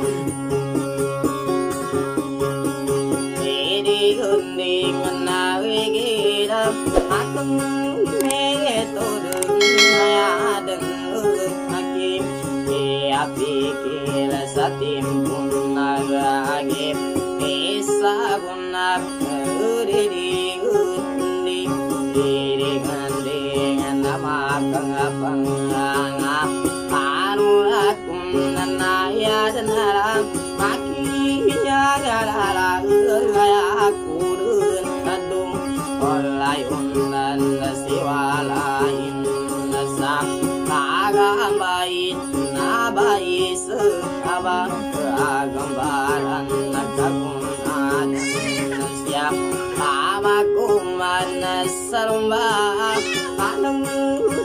Música sarva anang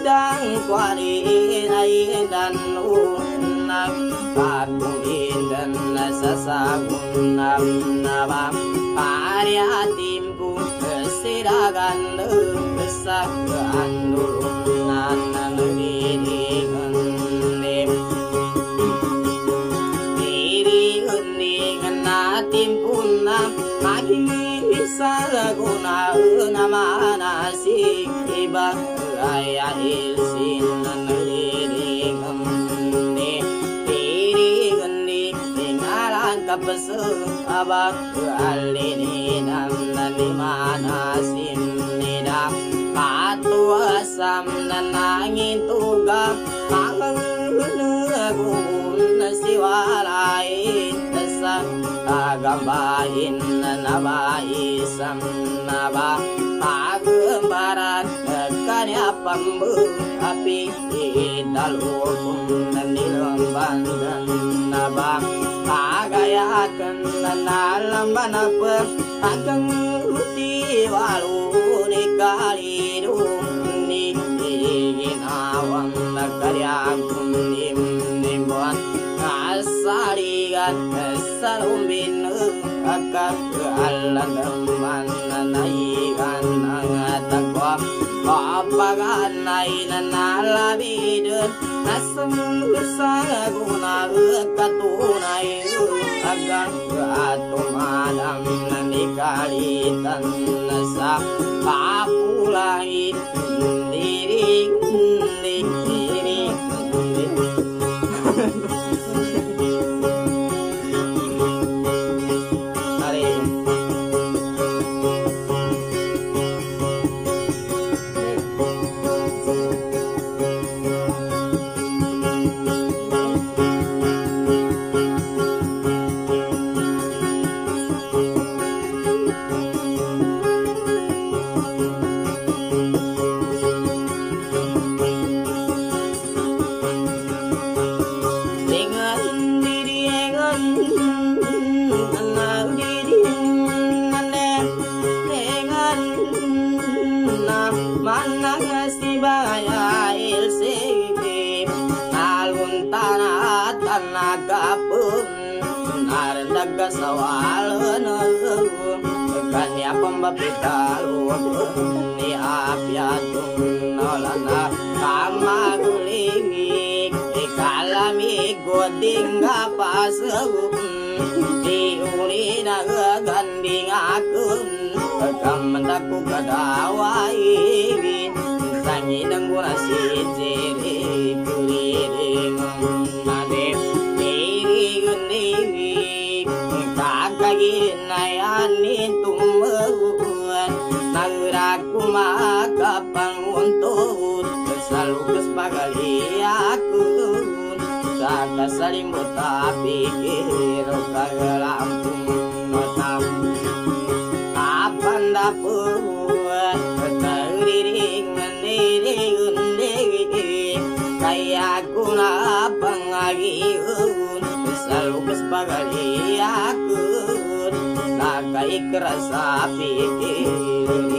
đang qua đi nay đàn un nam pa cùng đàn sa sa cùng nam na ba. Parya tim cùng sira gan sa an lu nan nan bác lại ai xin năn đi đi. Cầm đi đi đi gần đi đi ngã lan cặp sư abak ali ni nam nani mana sim ni da patua sam nanangin tuga pangang na siwalai sa agambahin na nabai sam naba pagumbaran kanya pambu Api idalukun na nilambandan naba Pagayakan na nalamban apa Agang uti walu ni kalidu Ni ginawan na karyakun nim nimbuan Kasarigan salumbin Akak alam naman apagaanay na nalabidan Nasang sa guna katunay Agang kaatumanam na nikalitan Nasa papulay hindi naguraku makapang untuk selalu kespagali aku Saka salimut tapi kiro kagelampung notam Kapan dapur Teriring meniring undegi Kaya kuna pangagiun Selalu kespagali aku Nakai kerasa pikir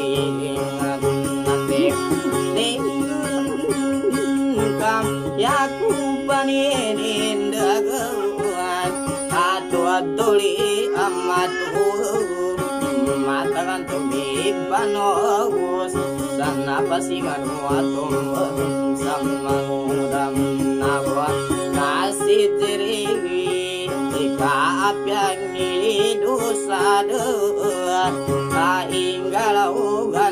Atu atuli amatu Matakan tumi panos Sana pasikan watum Sama udam nawa Kasih tiri Kaapyang ni dosa doa Kainggalau gandingan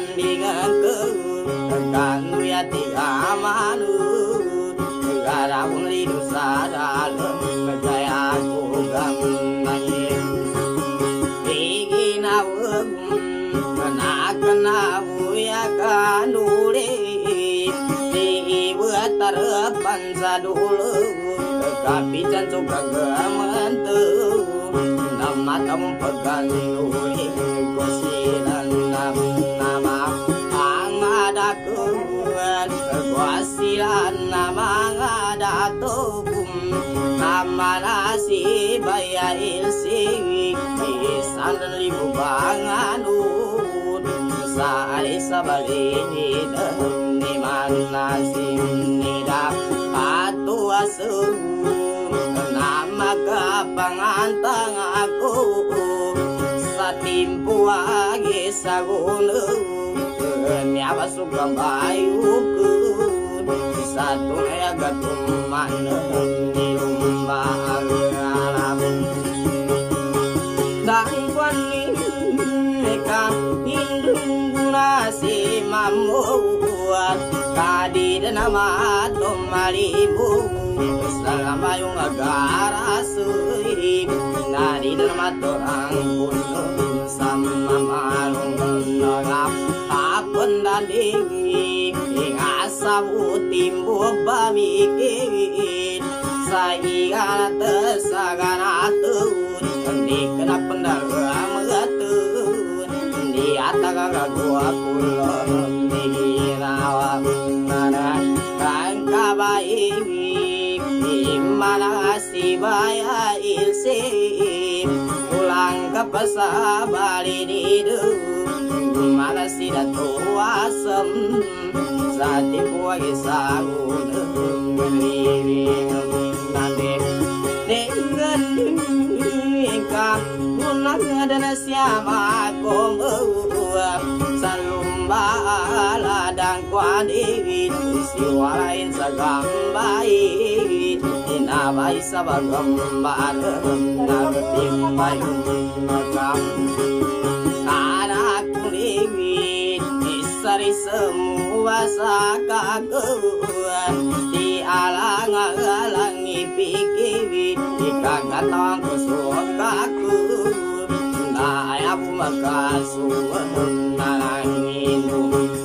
dulu Kapitan suka gamantu Nama kamu paganduli Kusilan nama Ang ada kuat Kuasilan nama ada tukum Nama nasi baya ilsi Isan dan libu banganun Sari sabalini dan di mana sini atu kasur nama kapangan tangaku satimpu lagi sagunu nyawa suka bayuku satu ayat kuman mamu kadida nama tomalibu selama yung agarasui nadida nama torang puno sama marung nolap apun dan dewi ingasabu timbu bamikin sa iganat saganatun di kena pendagang mengatun di atas gua pulau di rawa mana kan kabai mana si baya ilsi pulang ke pasar bali di mana si datu asem saat ibu sagun ngeliring nanti dengan ka unang dan siapa kombuwa devin siwalain sagambai dinabai sabagambar nagtim bayu magam anak devin isari semua sakakuan di alang alang ipikivin di kagatang kusukaku Ayah aku makasuh Menangin umum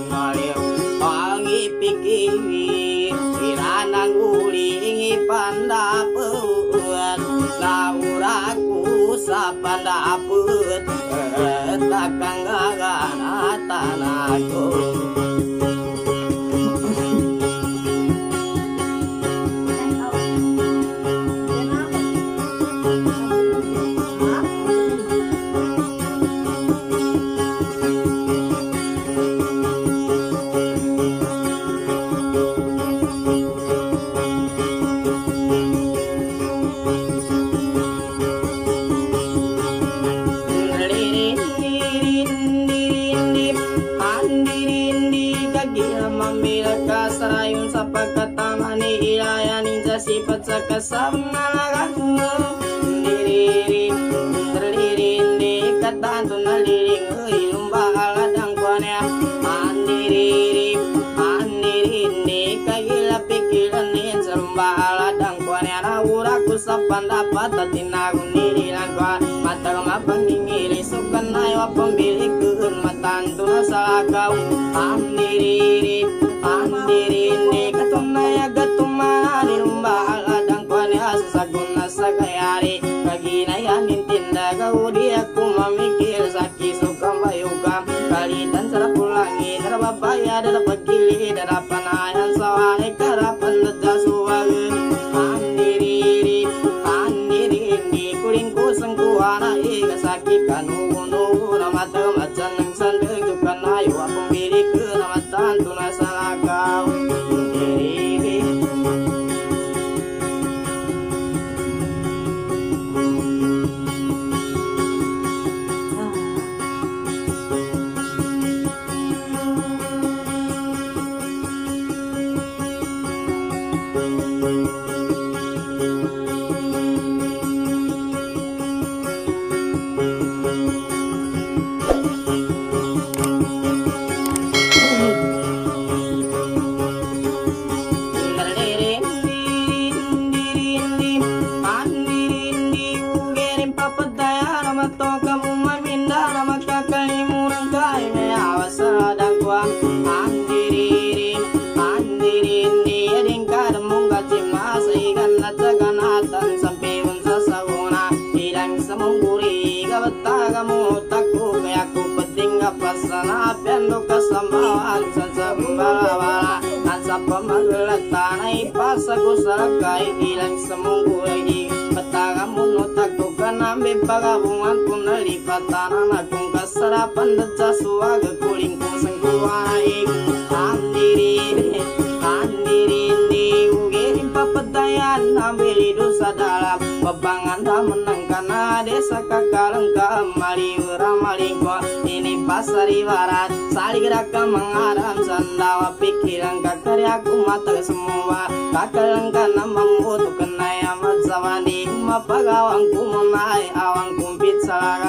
pandapat at tinagung nililang kwa Matagang mapangingili Sukan na yung pambili kun Matanto na sa lagaw Andiririn, andirinde katunaya gatumani lumbaladang kwani asasaguna sagayari kaginayanin tinda gaudi aku mamikir saki sukam bayukam kalitan sarapulangi darababaya darapagili penting pasana pendo kasambawan sasambala kan sapa maglatanay pasago saragay ilang semungguri bata kamu no taku kanambe pagabungan kung nalipatan akong kasarapan datsa suwag kuling ko sangkuway andiri andiri nabili dosa dalam bebangan dah menangkan desa kakalang kamali ramalingko ini pasari barat sali geraka mengadam sandawa pikiran kakaryaku mata semua. Kakalang kana mamutu kenaya matsawani mapagawangku menai awang kumpit kuncian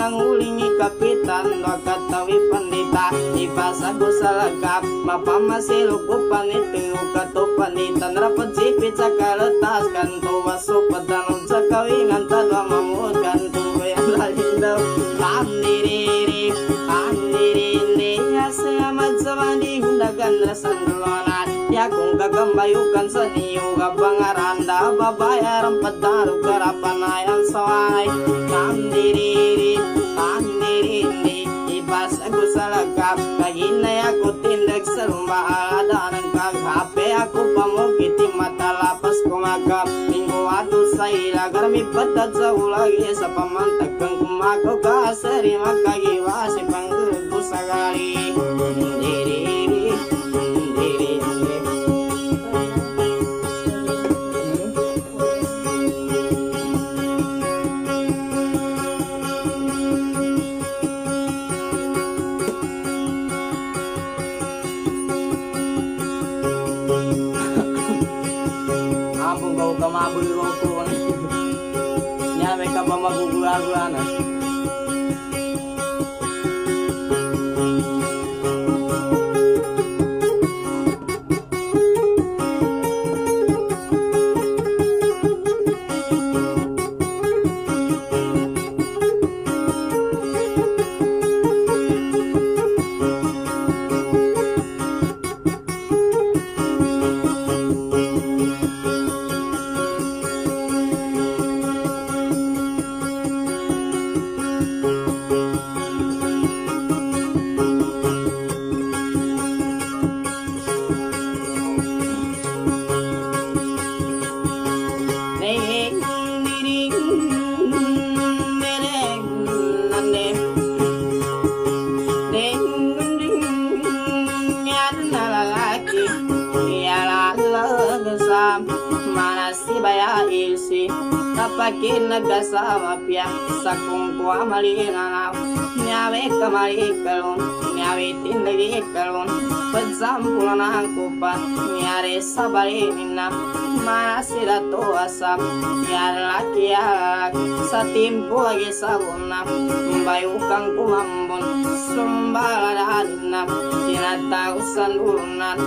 nangulingi kapitan wakatawi pandita ipasago salagap mapamasilu ko panitu kato panitan rapat sipit sa kaletas kanto waso patanong sa kawingan tadwa mamut kanto yang lalim daw kandiriri kandirindi asaya magsabanding dagan rasan dulunan ya kung gagambayukan sa niyo kapangaranda babayaran padaru karapanayang saway kandiriri kandirindi ibas aku salagap kaginay ako tindag sa lumbaada ng kaghape ako pamukiti mata lapas kumagap. Minggu ato sa ilagar mi patat sa ulagi sa pamantagkang kumagaw ka sa rima kagiwasi panggulog Tapakin nagasama pia Sakung tua malina Nyawe kamali kalun Nyawe tindagi kalun Pagsampulan ang kupan Nyari sabari minam Mana sila to asam Yala laki yala Sa timpo lagi sa bunam Bayukang kumambon Sumbala dalinam Tinatagusan ulunan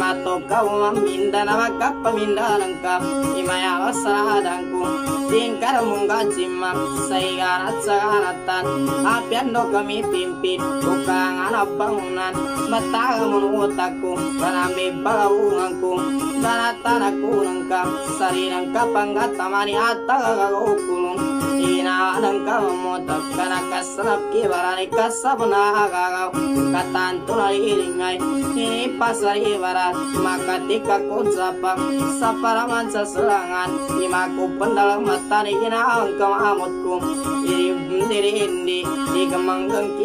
Matokaw maminda na magkapaminda ng kap Imaya wasaradangku Tingkar mong gajimam Sa iganat sa ganatan Apiando kami pimpin Bukang anak bangunan. Mataga mo utakku Kanambi bagawunganku Danatan aku nangkap Sari nangkap anggatamani Ataga kagaukulong Inaanan ka mamotak Kana na ilingay Inipasari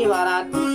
barat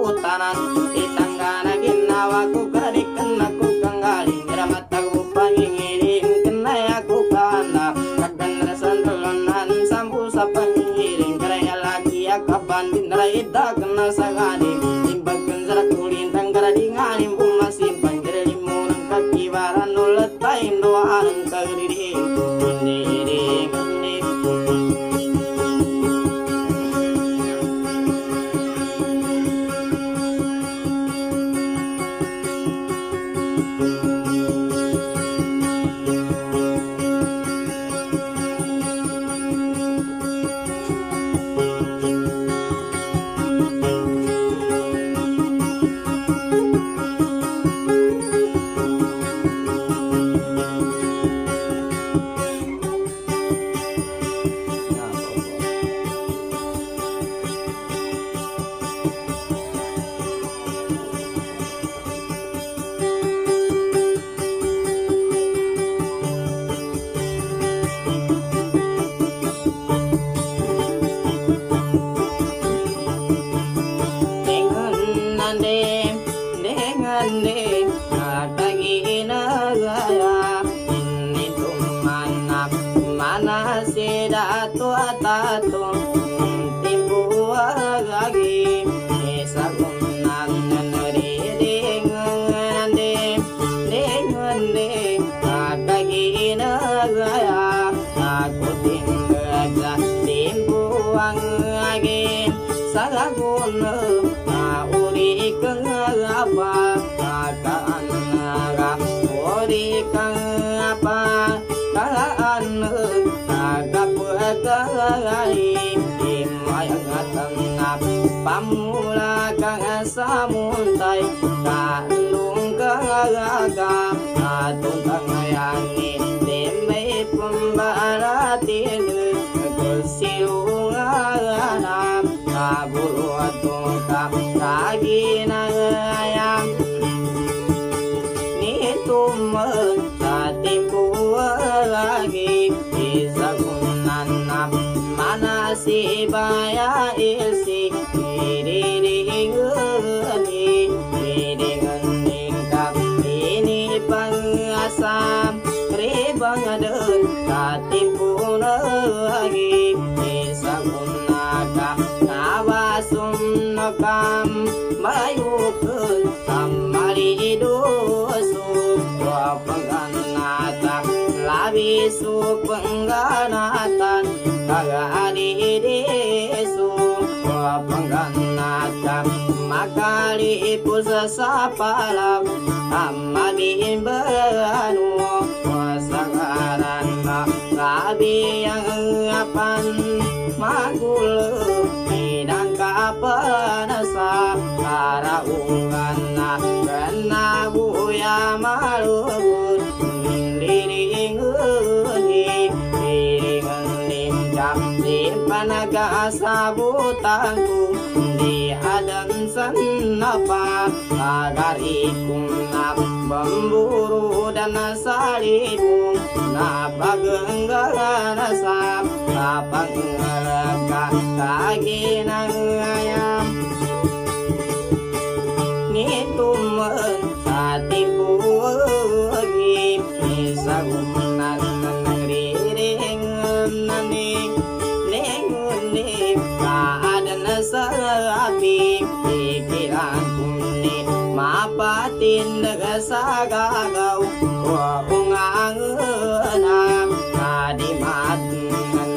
utanan Itangga na ginawa ko Karikan na ko kanggaling Ramatag pangingiling Kanaya ko kahanap Kaganda sa tulunan Sampu sa pangingiling Karaya lagi akapan Dinray na sa galing Timbag kaginayam Nituman sa timbuwagi Isagunanap Mana si baya Labisu pengganatan Kagadi desu Wapanganata Makali pusa sapalam Amagin banu Wasakaran Labi yang apan Magulo Bidang kapanasa Karaungan na Kena buya maluhut panagasabutanku Di adan sanapa Agar ikunap Memburu dan salimu Napagenggalan sa Napangalaga Kaginang ayam Nituman gagaw Waunganganam Kadimat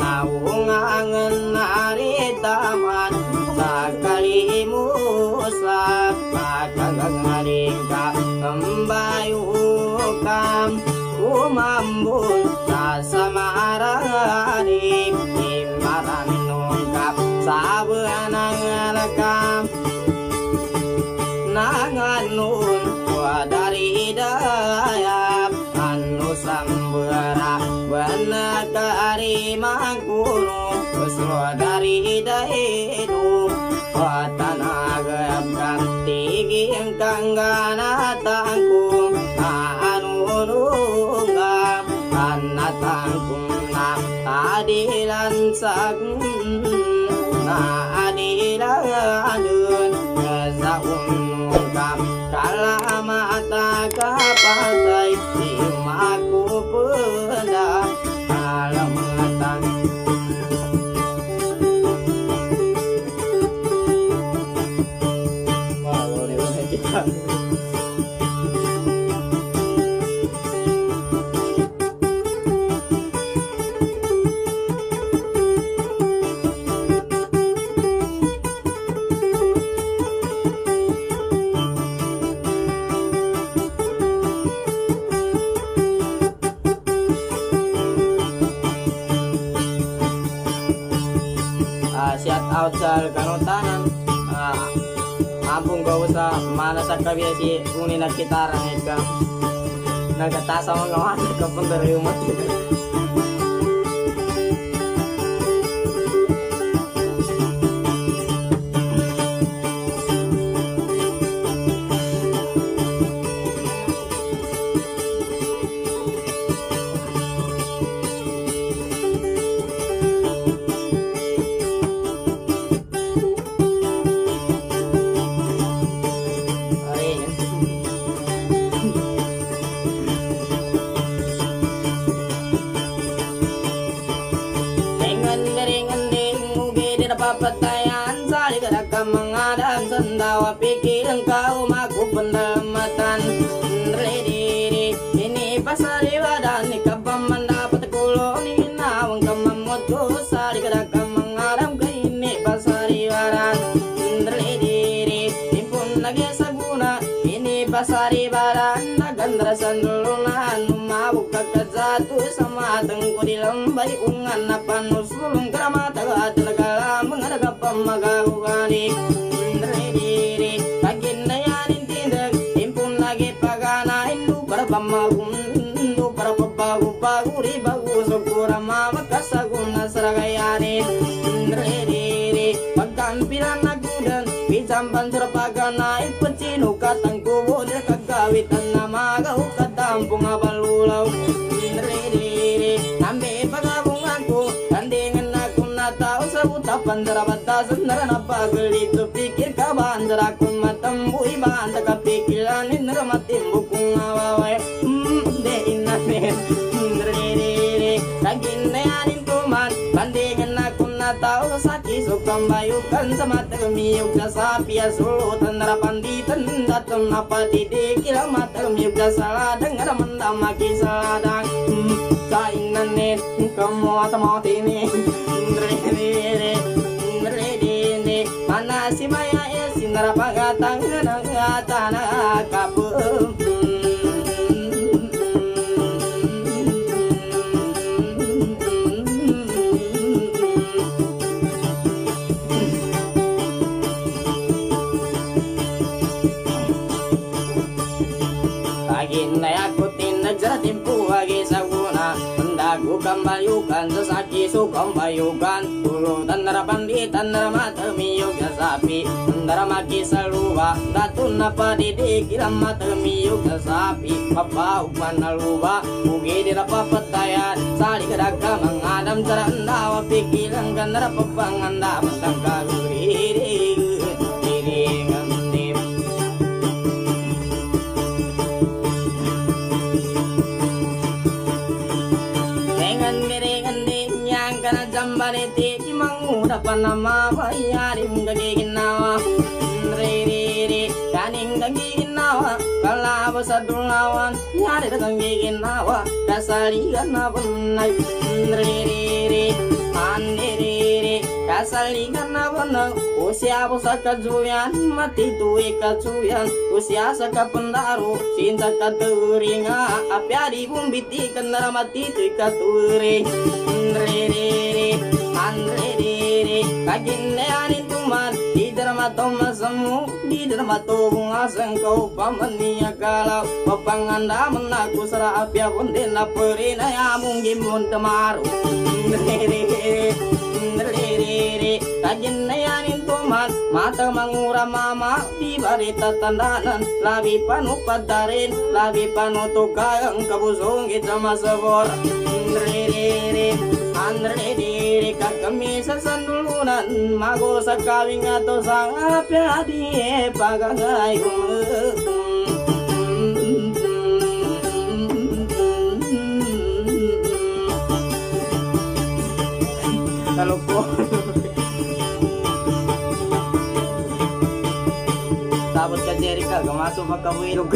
Naungangan naritaman Sa kalimusa Pagkagangaling ka Kambayukam Umambun Sa samarani Imaranong kap Sabanang alakam dari mangkulu Kusro dari dahidu Watanaga Prantigim kanggana tangkum Aanununga Anna tangkum na Adilan sakum Na adilan Ngezakum nungkam Kalamata kapan sa kabiya si uni nagkitara nga nagkatasa mga mga kapunta pikir engkau maku pendalamatan Rediri ini pasal ibadah ni kapam mendapat kulo ni nawang kamamot ko sari kadakam mengaram ke ini pasal ibadah Rediri impun lagi saguna ini pasal ibadah nagandra sandulunan mabuk kakazatu sama tengku di lambai ungan napan usulung keramata talaga mengadaga pamagagugani diri Hindu para pamagundu para pabagu-bagu Ribagu sukura mama kasaguna saragayanin diri Pagkampilan nagudan Pijampan surapagana Ipacino katang kubo Dia kagawitan na magaw Katampong abalulaw diri Nambi pagabunganku Tandingan ako na tao sa utapan Darabatasan na napagalito Pikir ka ba tao sa kiso Kambayukan sa mata kamiyog sa sapi Asulutan narapanditan Datam napatidik Kila mata kamiyog sa saladang Aramanda makisaladang Hmm, kainanin Kamu atamo tini Mana si maya ya Sinarapagatang Nangatana kapum Agin Mandago kambayukan sa saki so kambayukan Tulutan narapanditan naramatamiyo sa sapi. Mandaramaki sa luwa Datun na padidik ilang matamiyog sa sapi. Mapaupan na luwa Ugi di napapatayan Sali kadagka mga adam Sarandawa pikilang ka narapapanganda Matang kaguririg manguda panama bayari ngagigin nawa re re re kaning gagigin nawa kala basadulawan yari gagigin nawa kasali gana bunai re re re ande re re kasali gana bunai usia busa kajuyan mati tuwe kajuyan. Usia saka pendaru cinta katuringa. Apiari bumbiti andre kaginne anin tuman di drama tomasamu di drama to bunga sengkau pamania kalau papanganda menaku sara apia bonde na perina ya mungkin mun temaru kaginne anin tuman mata mangura mama di barita tandanan labi panu padarin labi panu tukang kabusong kita masabor re re re andre re kami sa sandulunan mago sa kawing ato sa apyadi e pagagay Kalau po Tapos ka Jerica, gamaso magkawirog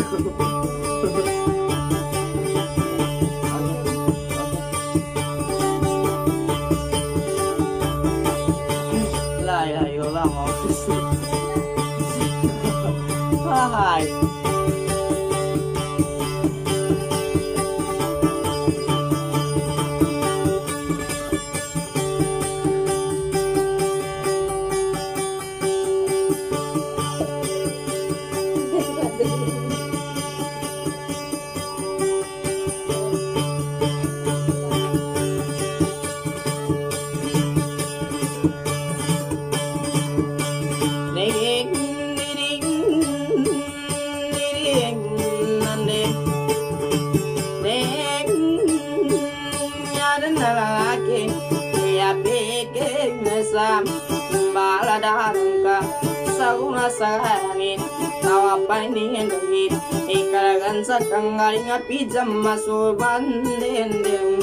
Ai. Sa tanggaling at pijam masuban din din.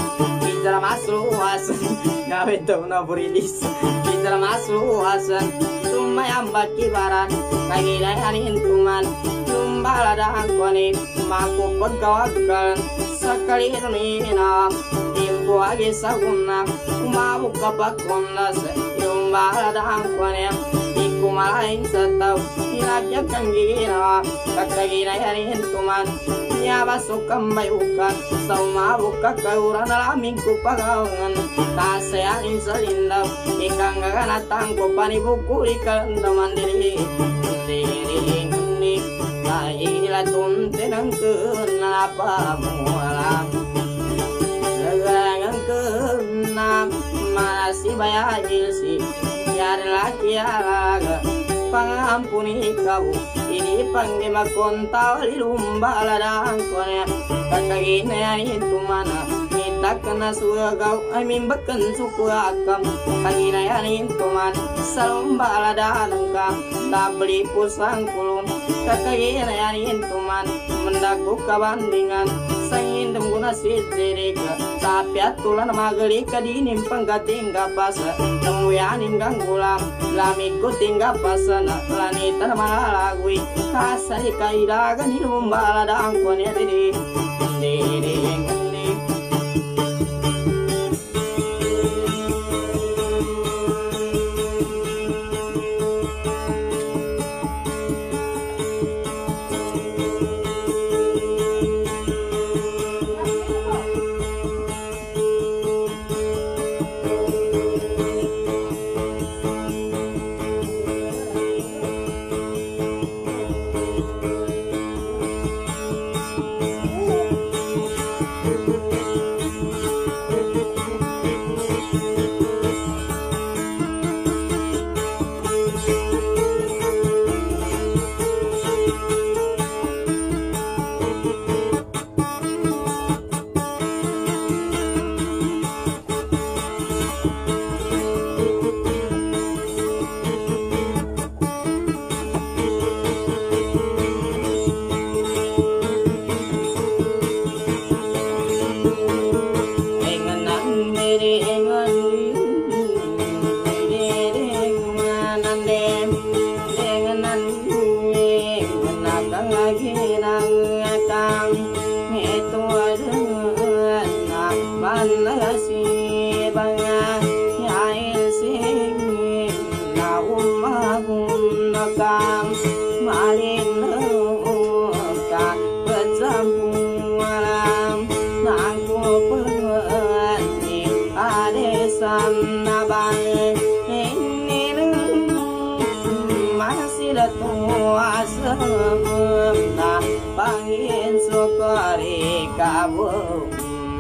Bicara mas luasan Gawe daw na burilis Bicara mas luasan Tumayambak kibaran. Kagilayanin tuman Tumbala dahang koni. Maku pagkawagalan Sakali nina Timpo agi saguna Umabuk kapakundas Tumbala dahang koni Ikumalain sataw Hinagyak kang gina Kakaginayanin tuman Nyabasok kang mayukan Sa umabuk kakauran Alaming ko pagawangan Kasayanin sa lindaw Ikang gaganatang ko Panibukuri ka naman diri Diri ngini Kaila tunte ng kenapa mualam Gagangan kenap Masih bayar si Yar laki Pangampuni kau Ini panggil makontaw Lumba ladang konya Kakagina itu mana Minta kena surgau Ay mimbakan suku akam Kagina yanin tuman Salumba ladang ka Tak beli pusang kulun Kakagina yanin tuman Mendaku kabandingan Sangin demguna sitirika Tapi atulan magali Kadinim panggating kapasa Temuyanin ganggulang Lamiku tinggal pasana Lanitan malalagwi Kasari kaidagan Ilumba ladang konya diri Diri sukari kabung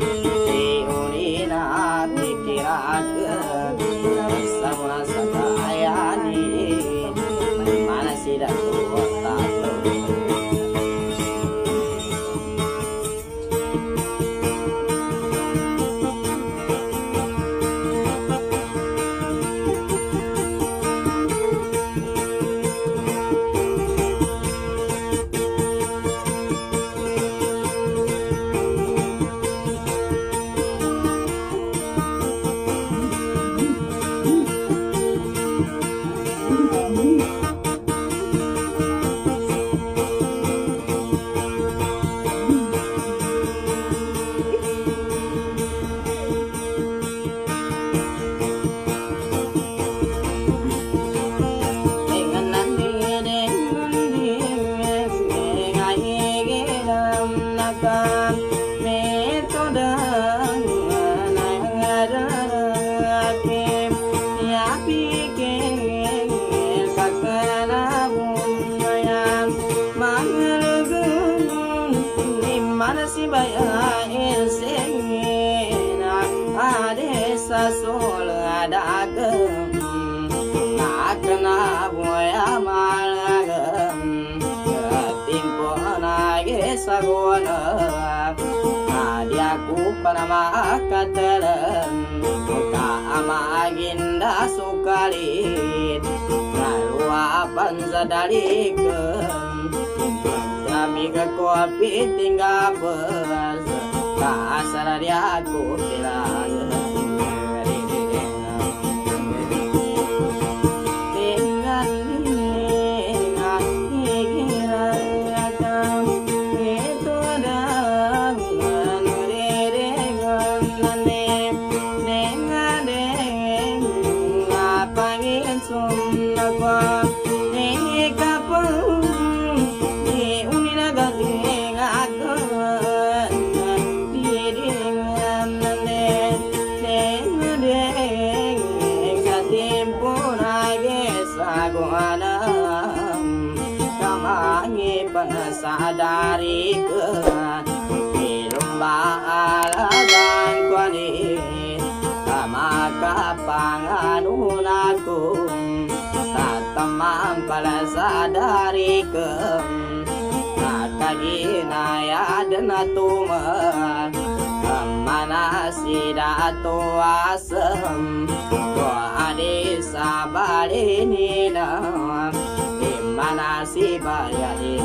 Diurina dikirakan panama katalam, muka ama aginda sukalit, lalu apa zadalikem, kami ke kopi tinggal bers, kasar dia aku bilang. la sadari ke Nakaginaya dan tuman Mana sidato asam Doa desa balinina Di mana si bali